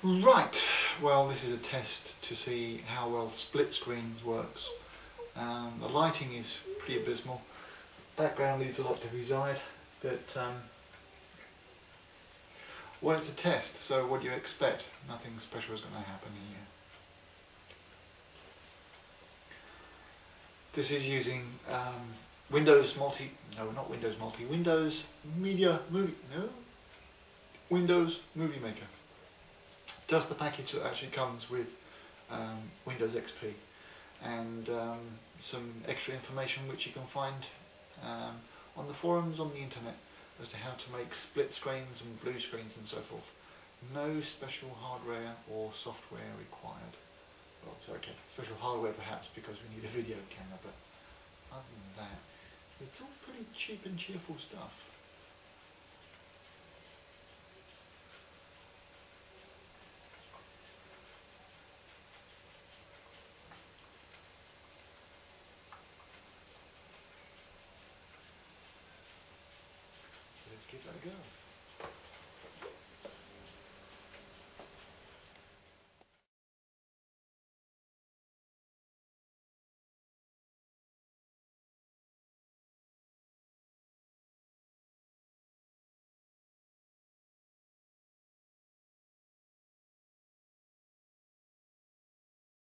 Right, well this is a test to see how well split screens works. Um, the lighting is pretty abysmal. Background leaves a lot to be desired, but um, well it's a test, so what do you expect? Nothing special is going to happen here. This is using um, Windows Multi, no not Windows Multi, Windows Media Movie, no? Windows Movie Maker just the package that actually comes with um, Windows XP and um, some extra information which you can find um, on the forums on the internet as to how to make split screens and blue screens and so forth. No special hardware or software required. Well, okay, special hardware perhaps because we need a video camera, but other than that, it's all pretty cheap and cheerful stuff. give that a go.